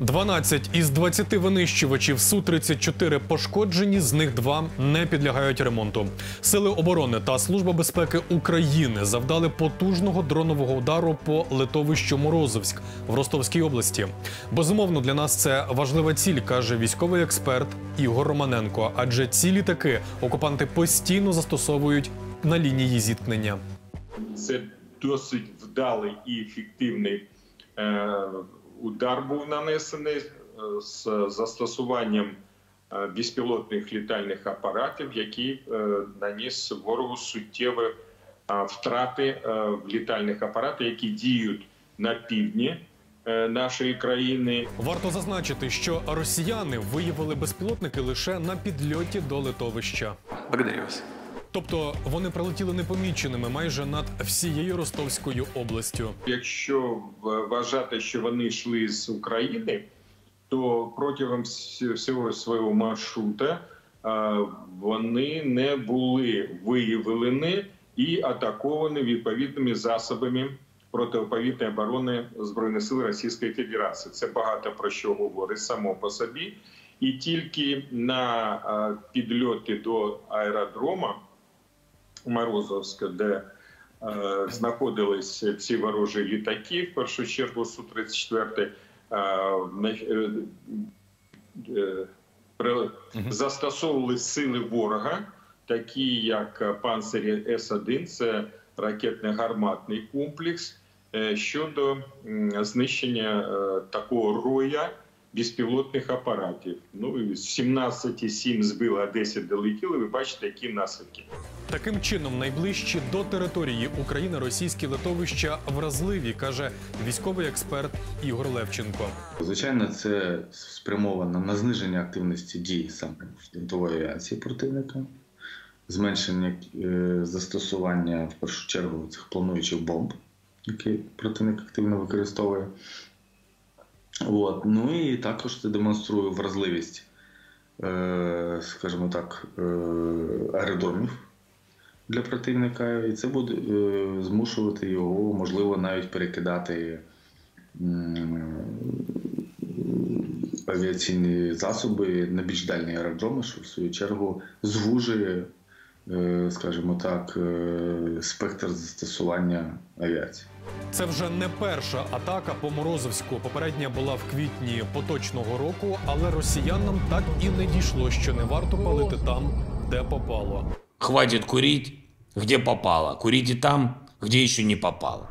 12 із 20 винищувачів Су-34 пошкоджені, з них два не підлягають ремонту. Сили оборони та Служба безпеки України завдали потужного дронового удару по литовищу Морозовськ в Ростовській області. Безумовно, для нас це важлива ціль, каже військовий експерт Ігор Романенко. Адже ці літаки окупанти постійно застосовують на лінії зіткнення. Це досить вдалий і ефективний е, удар був нанесений е, з застосуванням е, безпілотних літальних апаратів, який е, наніс ворогу суттєві втрати в літальних апаратах, які діють на півдні нашої країни. Варто зазначити, що росіяни виявили безпілотники лише на підльоті до литовища. Благодарю вас. Тобто вони прилетіли непоміченими майже над всією Ростовською областю. Якщо вважати, що вони йшли з України, то протягом всього свого маршрута е, вони не були виявлені і атаковані відповідними засобами протиповітряної оборони збройних сил Російської Федерації. Це багато про що говорить само по собі. І тільки на е, підльоти до аеродрома Морозовська, де е, знаходились ці ворожі літаки, в першу чергу Су-34, е, е, е, при- застосовували сили ворога, такі як панцирі С-1, це ракетно-гарматний комплекс, е, щодо знищення е, такого роя безпілотних апаратів. Ну, і з 17,7 збили, а 10 долетіли. Ви бачите, які наслідки. Таким чином, найближчі до території України російські литовища вразливі, каже військовий експерт Ігор Левченко. Звичайно, це спрямовано на зниження активності дій саме штурмової авіації противника, зменшення е, застосування в першу чергу цих плануючих бомб, які противник активно використовує. От. Ну і також це демонструє вразливість, е, скажімо так, е, аеродромів для противника, і це буде е, змушувати його, можливо, навіть перекидати авіаційні засоби на більш дальні аеродроми, що в свою чергу звужує, е, скажімо так, е, спектр застосування авіації. Це вже не перша атака по Морозовську. Попередня була в квітні поточного року, але росіянам так і не дійшло, що не варто палити там, де попало. Хватить курити, где попало. Курите там, где ще не попало.